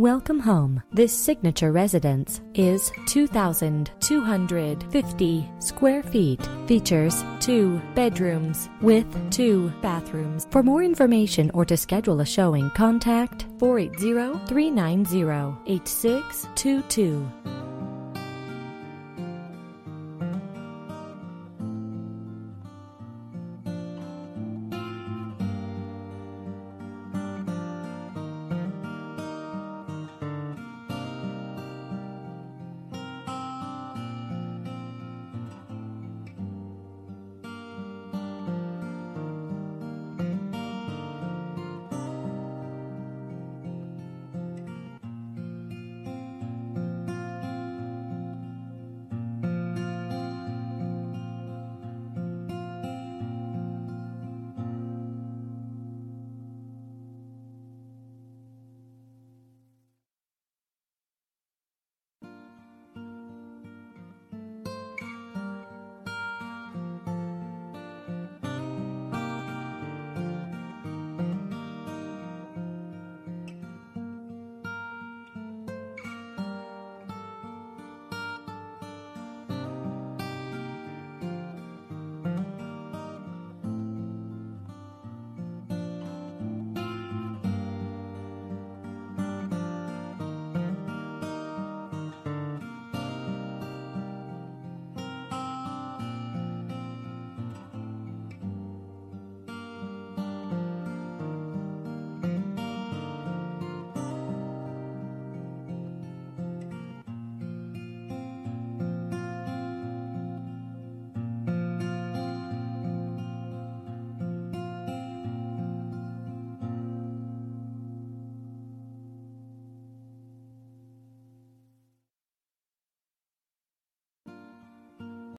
Welcome home. This signature residence is 2,250 square feet. Features two bedrooms with two bathrooms. For more information or to schedule a showing, contact 480 390 8622.